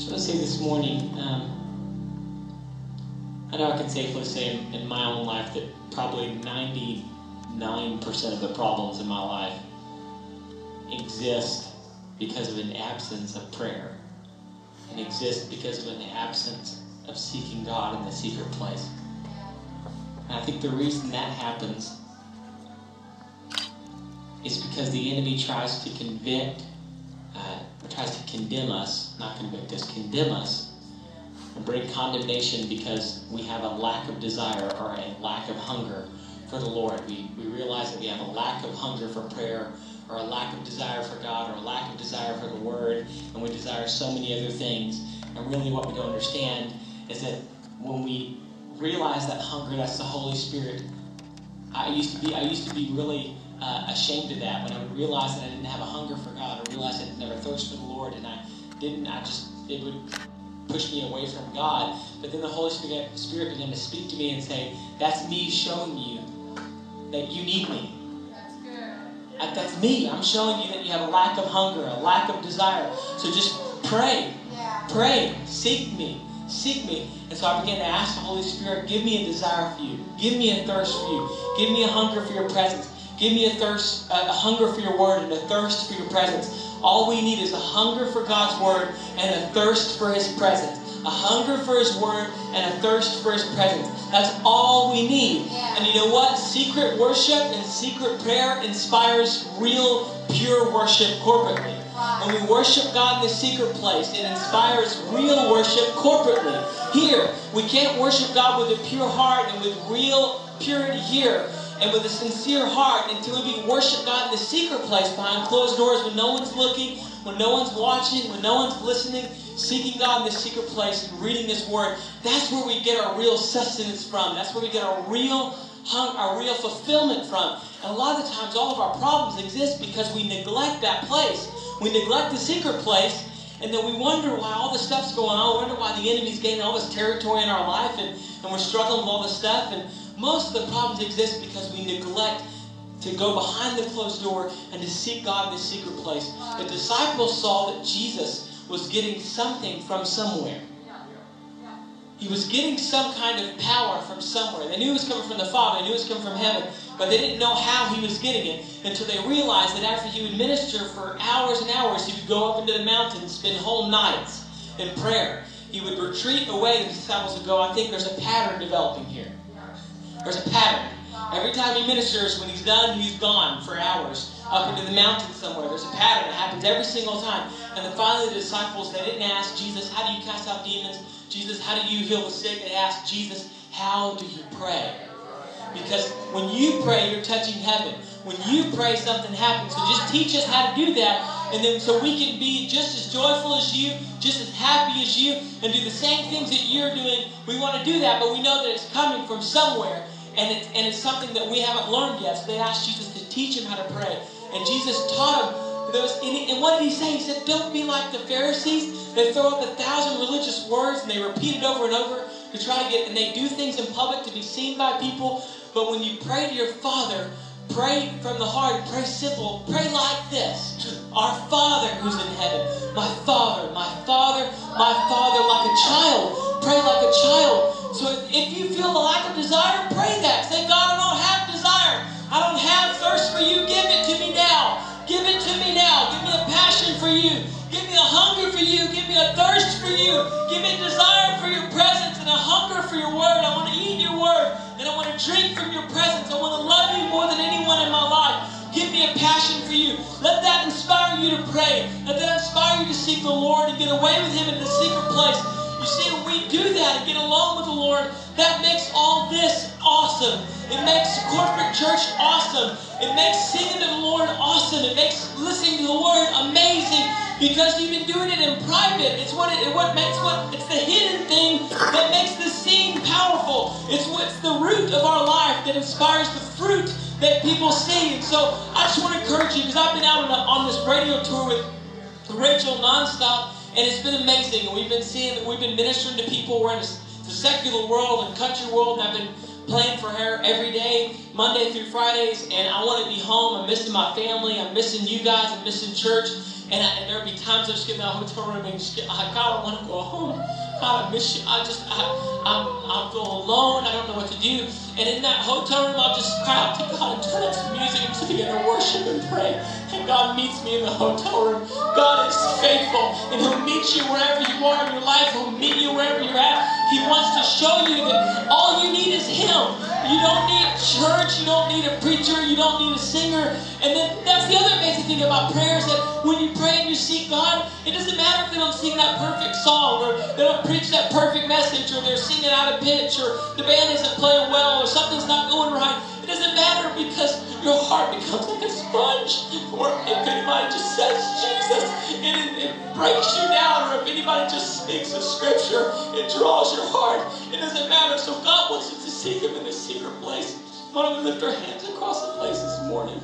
say this morning, um, I know I can safely say in, my own life that probably 99% of the problems in my life exist because of an absence of prayer and exist because of an absence of seeking God in the secret place. And I think the reason that happens is because the enemy tries to convict, tries to condemn us, not convict us, condemn us, and bring condemnation because we have a lack of desire or a lack of hunger for the Lord. We, we realize that we have a lack of hunger for prayer or a lack of desire for God or a lack of desire for the Word, and we desire so many other things. And really, what we don't understand is that when we realize that hunger, that's the Holy Spirit. I used to be, I used to be really uh, ashamed of that when I would realize that I didn't have a hunger for God, or realize I didn't have a thirst for the Lord, and I didn't. I just it would push me away from God. But then the Holy Spirit, Spirit began to speak to me and say, "That's me showing you that you need me." That's me. I'm showing you that you have a lack of hunger, a lack of desire. So just pray. Pray. Seek me. Seek me. And so I began to ask the Holy Spirit, give me a desire for you. Give me a thirst for you. Give me a hunger for your presence. Give me a thirst, a hunger for your word and a thirst for your presence. All we need is a hunger for God's word and a thirst for his presence. A hunger for his word and a thirst for his presence. That's all we need. Yeah. And you know what? Secret worship and secret prayer inspires real, pure worship corporately. When we worship God in the secret place, it inspires real worship corporately. Here, we can't worship God with a pure heart and with real purity here and with a sincere heart until we worship God in the secret place behind closed doors when no one's looking, when no one's watching, when no one's listening, seeking God in the secret place and reading His Word. That's where we get our real sustenance from. That's where we get our real hung, our real fulfillment from. And a lot of the times, all of our problems exist because we neglect that place. We neglect the secret place, and then we wonder why all the stuff's going on. We wonder why the enemy's gaining all this territory in our life, and, and we're struggling with all this stuff. And most of the problems exist because we neglect to go behind the closed door and to seek God in the secret place. The disciples saw that Jesus was getting something from somewhere. He was getting some kind of power from somewhere. They knew it was coming from the Father, they knew it was coming from heaven, but they didn't know how he was getting it until they realized that after he would minister for hours and hours, he would go up into the mountains, spend whole nights in prayer. He would retreat away, the disciples would go, I think there's a pattern developing here. There's a pattern. Every time he ministers, when he's done, he's gone for hours up into the mountains somewhere. There's a pattern. It happens every single time. And then finally, the disciples, they didn't ask Jesus, How do you cast out demons? Jesus, how do you heal the sick? They asked Jesus, How do you pray? Because when you pray, you're touching heaven. When you pray, something happens. So just teach us how to do that. And then so we can be just as joyful as you, just as happy as you, and do the same things that you're doing. We want to do that, but we know that it's coming from somewhere. And, it, and it's something that we haven't learned yet. So they asked Jesus to teach him how to pray. And Jesus taught him and what did he say? He said, Don't be like the Pharisees. They throw up a thousand religious words and they repeat it over and over to try to get, and they do things in public to be seen by people. But when you pray to your Father, pray from the heart, pray simple, pray like this Our Father who's in heaven, my Father, my Father, my Father, like a child. Pray like a child. So if you feel a lack of desire, pray that. Say, God, I don't have desire. I don't have thirst for you. Give it to me now. Give it to me now. Give me a passion for you. Give me a hunger for you. Give me a thirst for you. Give me a desire for your presence and a hunger for your word. I want to eat your word and I want to drink from your presence. I want to love you more than anyone in my life. Give me a passion for you. Let that inspire you to pray. Let that inspire you to seek the Lord and get away with Him in the secret place. You see, when we do that and get along with the Lord, that makes all this awesome. It makes corporate church awesome. It makes singing to the Lord awesome. It makes listening to the Word amazing because you've been doing it in private. It's what it, what makes what it's the hidden thing that makes the scene powerful. It's what's the root of our life that inspires the fruit that people see. And so I just want to encourage you because I've been out on, on this radio tour with Rachel nonstop, and it's been amazing. And we've been seeing, that we've been ministering to people. We're in the secular world and country world, and I've been playing for her every day, Monday through Fridays, and I want to be home. I'm missing my family. I'm missing you guys. I'm missing church. And, and there'll be times I just get in that hotel room and just God, I want to go home. God, I miss you. I just, I, I'm, I alone. I don't know what to do. And in that hotel room, I'll just cry out to God meets me in the hotel room. God is faithful, and He'll meet you wherever you are in your life. He'll meet you wherever you're at. He wants to show you that all you need is Him. You don't need church. You don't need a preacher. You don't need a singer. And then that's the other amazing thing about prayer is that when you pray and you seek God, it doesn't matter if they don't sing that perfect song or they don't preach that perfect message or they're singing out of pitch or the band isn't playing well or something's not going right. It doesn't matter because your heart becomes like a sponge. Or if anybody just says Jesus it, it breaks you down, or if anybody just speaks of scripture, it draws your heart. It doesn't matter. So God wants us to seek Him in the secret place. Why don't we lift our hands across the place this morning?